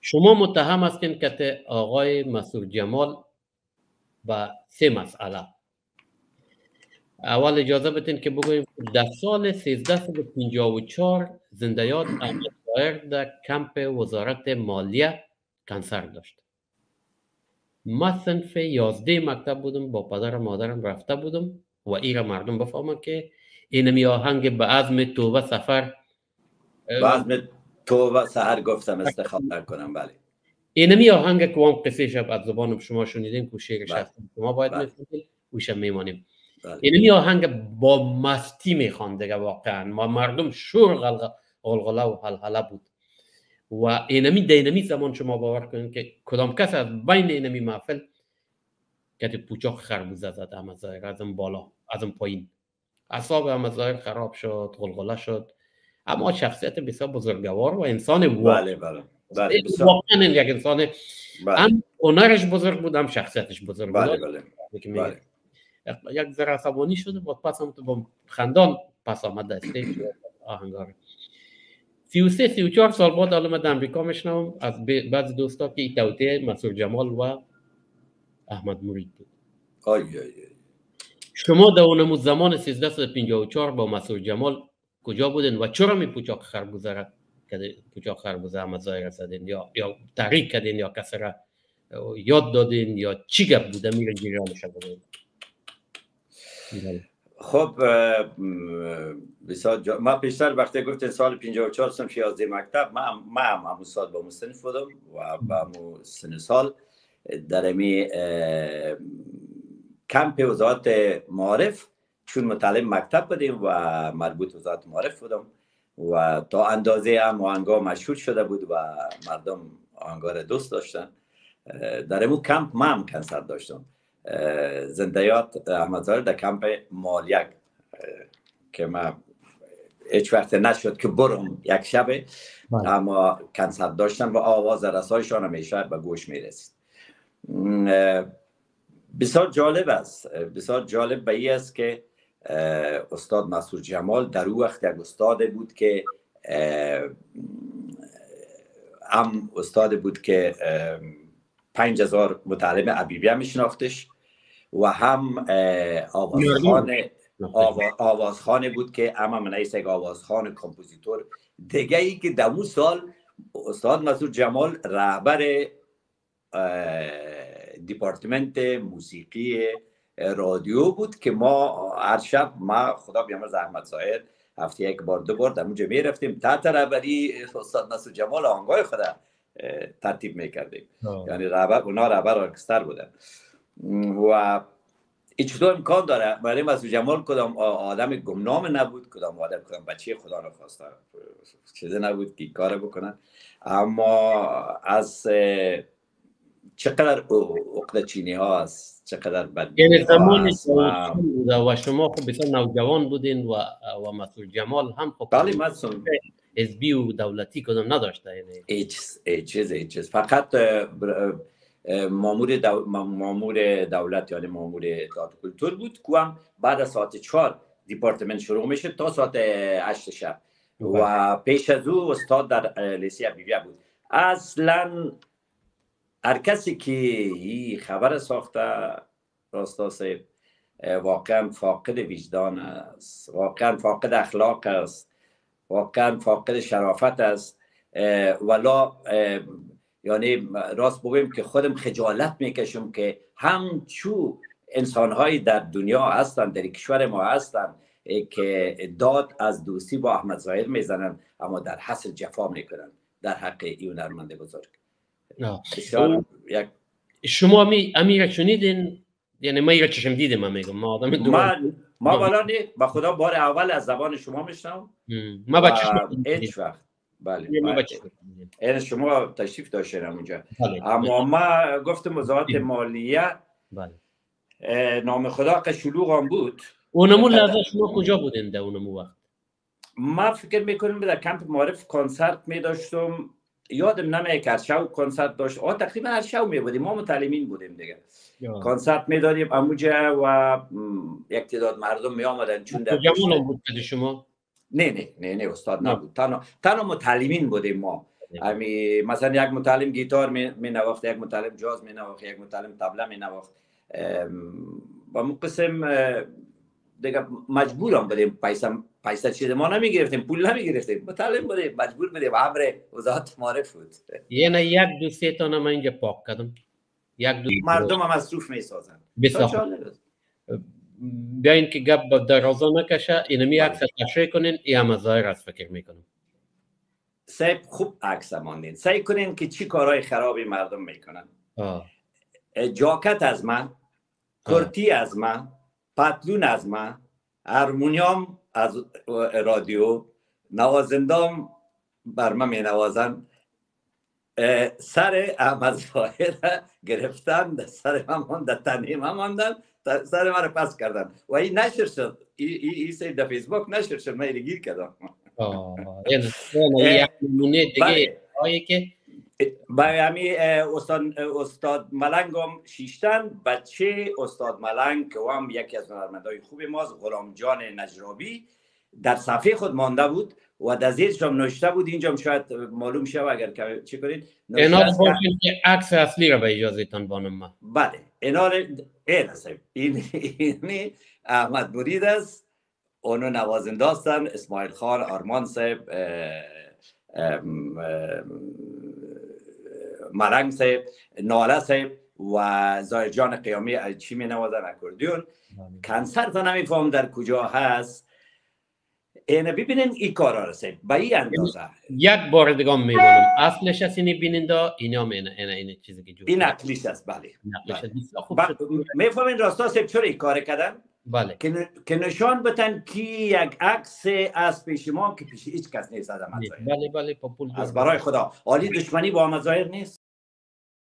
شما متهم هستین که آقای مسعود جمال با سه مسئله. اول اجازه بتین که بگویم در سال 1354 زندیات احمد ظاهر در کمپ وزارت مالیه کنسر داشت. ما صنف یازده مکتب بودم با پدر و مادرم رفته بودم و ایرا مردم بفهمن که اینمی آهنگ به عزم توبه سفر به عزم توبه سهر گفتم استخاب نکنم بله. اینمی آهنگ که هم قصه شب از زبان شما شنیدین که بله. هست شما باید بله. می‌فهمید وشم میمانیم. بله. اینمی آهنگ با مستی می‌خوان دیگه واقعا. ما مردم شور غلغ- غلغله و حلحله بود. و اینمی دینمی زمان شما باور کنید که کدام کس از بین اینمی محفل؟ که پوچاق خربوزه زد ظاهر از اون بالا از اون پایین. احمد ظاهر خراب شد غلغله شد. اما شخصیت بسیار بزرگوار و انسان واقعا بله بله بله واقعا یک انسان. بله. هم هنرش بزرگ بود هم شخصیتش بزرگ بله بود. بله. میگه. بله. یک ذره عصبانی شده و پس هم تو با خندان پس آمد استیج آهنگار. سی و سه سی و چهار سال بعد حالا من امریکا میشنم از ب- بعضی دوستا که این توطئه مسعود جمال و احمد مرید بود. آی آی آی. شما در اونمو زمان 1354 با مسعود جمال کجا بودین و چرا می پوچاق خربوزه را پوچاق خربوزه ظاهر را زدین یا یا تحریک کردین یا کسی را یاد دادین یا چی گپ بوده میره جریانش. خب بسیار جا... ما پیشتر وقتی گفتین سال 54 سم 11 مکتب ما هم ما هم همون سال با مصنف بودم و با همون سن سال در امی کمپ وزارت معارف چون متعلم مکتب بودیم و مربوط وزارت معارف بودم و تا اندازه هم آهنگا مشهور شده بود و مردم آهنگا را دوست داشتن در امو کمپ ما هم کنسرت داشتم. زندیات احمد ظاهر در کمپ مالیک که ما هیچ وقت نشد که برم یک شبه بله. اما کنسرت داشتن و آواز رسایشان همیشه به گوش می‌رسید. بسیار جالب است. بسیار جالب به است که استاد مسعود جمال در او وقت یک استاد بود که هم استاد بود که پنج هزار متعلم حبیبیه میشناختش و هم اه، آوازخانه آوا- آوازخانه بود که اما من حیث یک آوازخان کمپوزیتور دیگه ای که در اون سال استاد مسعود جمال رهبر دیپارتمنت موسیقی رادیو بود که ما هر شب ما خدا بیامرز احمد ظاهر هفته یک بار دو بار در اونجا می رفتیم تحت رهبری استاد مسعود جمال آهنگای خود اه، ترتیب می‌کردیم. یعنی رهبر اونا رهبر ارکستر بودن. و این چطور امکان داره. برای مسعود جمال کدام آدم گمنام نبود کدام آدم کدام بچه خدا نخواسته. چیزی نبود که کار بکنن. اما از چقدر عقد چینی ها است چقدر یعنی بدبینی ها زمان بوده و شما خب بسیار نوجوان بودین و و مسعود جمال هم خب بله سن- حزبی و دولتی کدام نداشته یعنی؟ هیچ چیز هیچ فقط مامور دو- مامور دولت یعنی مامور اطلاعات کلتور بود که هم بعد از ساعت چهار دیپارتمنت شروع میشه تا ساعت هشت شب. و پیش از او استاد در اه، لیسی ابیبیه بود. اصلا هر کسی که این خبر ساخته راستا صاحب واقعا فاقد وجدان است واقعا فاقد اخلاق است واقعا فاقد شرافت است ولا یعنی راست بگویم که خودم خجالت می‌کشم که همچو انسانهایی در دنیا هستند در کشور ما هستند که داد از دوستی با احمد ظاهر می‌زنن اما در حصر جفا می‌کنن در حق این هنرمند بزرگ. بسیار یک شما می امیر شنیدین؟ یعنی ما چشم دیدیم من میگم؟ ما آدم دو من ما بالا نی با خدا بار اول از زبان شما میشنم ما بچه هیچ وقت. بله ما بچه این شما تشریف داشتین اونجا. بله. اما ما گفتم وزارت مالیه بله. نام خدا که شلوغ هم بود اونمو لحظه شما کجا بودین در اونمو وقت؟ ما فکر می‌کنیم در کمپ معرف کنسرت می داشتم یادم نمیاد که شو کنسرت داشت. آه تقریبا هر شو می بودیم. ما متعلمین بودیم دیگه. کنسرت می دادیم اموجه و یک تعداد مردم می آمدن چون در اونم بود شما؟ نه نه نه نه استاد. نبود. تنها تنها متعلمین بودیم ما. امی مثلا یک متعلم گیتار می, می نواخت یک متعلم جاز می نواخت یک متعلم تبله می نواخت. با اون قسم دیگه مجبورم بدیم پیسه پیسه چیز ما نمی گرفتیم پول نمی گرفتیم متعلم بودیم مجبور بودیم عبر وزارت معرف بود یعنی یک دو سه تا من اینجا پاک کردم. یک دو مردم هم مصروف می سازن بیاین که گپ درازا نکشه اینمی عکس تشریح کنین ای هم ظاهر است فکر می‌کنم. سعی خوب عکس ماندین سعی کنین که چی کارهای خرابی مردم می‌کنن. جاکت از من کرتی از من پتلون از من. هرمونیام از رادیو. نوازندام بر من می نوازن سر احمد ظاهر گرفتن در سر من در تنهیم ماندن سر من پس کردن. و این نشر شد. ای ای در فیسبوک نشر شد. من گیر کردم. یعنی یک نمونه دیگه بله. که برای همی استاد, استاد ملنگ هم شیشتن. بچه استاد ملنگ که هم یکی از هنرمندهای خوب ماست غلام جان نجرابی در صفحه خود مانده بود و در زیرش هم نوشته بود. اینجا شاید معلوم شد اگر که چی کنید. اینا که عکس اصلی را به اجازه تان بانم ما بله. اینا این این این احمد مرید است. اونو نوازنده هستن. اسماعیل خان آرمان صاحب مرنگ صاحب ناله صاحب و زایر جان قیامی چی می نوازن؟ اکوردیون. کنسر تا نمیفهم در کجا هست. اینه ببینین این کارا رسه به این اندازه. یک بار دیگه می‌بینم. اصلش از اینی بیننده اینا اینه اینه اینه چیزی که این اقلیش است بله. می‌فهمین راستا سب چرا این کار کردن؟ بله. که نشان بتن کی یک عکس از پیش ما که پیش هیچ کس نیست از بله بله از برای خدا. عالی دشمنی با مزایر نیست؟